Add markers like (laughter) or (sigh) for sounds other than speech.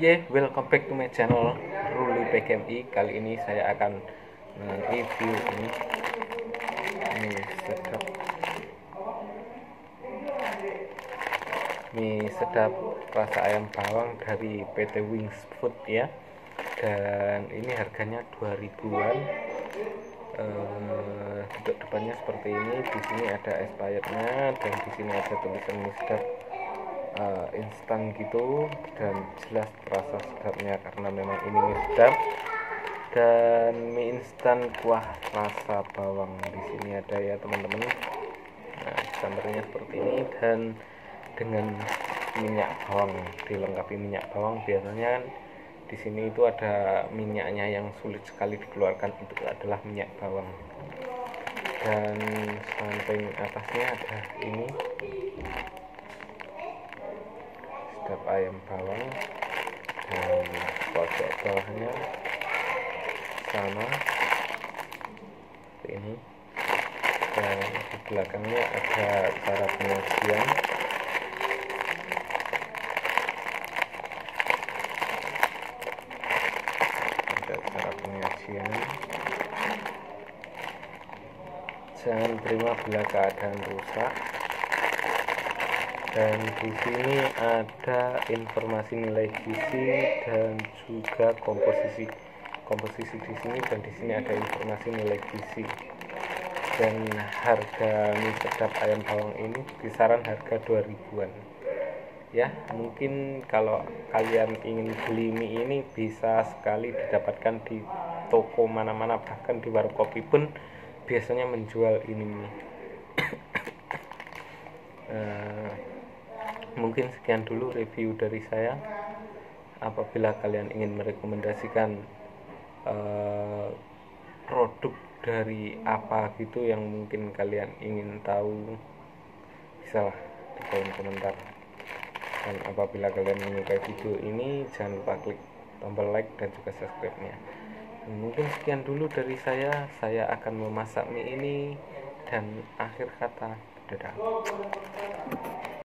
Yeah, welcome back to my channel Ruli PKMI. Kali ini saya akan review ini. Ini sedap. Mie sedap rasa ayam bawang dari PT Wings Food ya. Dan ini harganya 2000-an. Eh, untuk depannya seperti ini. Di sini ada expirednya dan di sini ada tulisan mie uh, instan gitu dan jelas terasa sedapnya karena memang ini sedap dan mie instan kuah rasa bawang di sini ada ya teman-teman. Nah seperti ini. Dan dengan minyak bawang dilengkapi minyak bawang biasanya kan di sini itu ada minyaknya yang sulit sekali dikeluarkan. Itu adalah minyak bawang. Dan samping atasnya ada ini sedap ayam bawang dan pojok bawahnya sama ini. Dan di belakangnya ada cara penyajian. Ada cara penyajian. Jangan terima bila keadaan rusak dan di sini ada informasi nilai gizi dan juga komposisi. Komposisi di sini dan di sini ada informasi nilai gizi. Dan harga mie sedap ayam bawang ini kisaran harga 2000-an ya mungkin kalau kalian ingin beli mie ini bisa sekali didapatkan di toko mana-mana bahkan di warung kopi pun biasanya menjual ini mie. Uh, (coughs) mungkin sekian dulu review dari saya. Apabila kalian ingin merekomendasikan uh, produk dari apa gitu yang mungkin kalian ingin tahu bisa lah di kolom komentar. Dan apabila kalian menyukai video ini jangan lupa klik tombol like dan juga subscribe nya dan mungkin sekian dulu dari saya. Saya akan memasak mie ini. Dan akhir kata dadah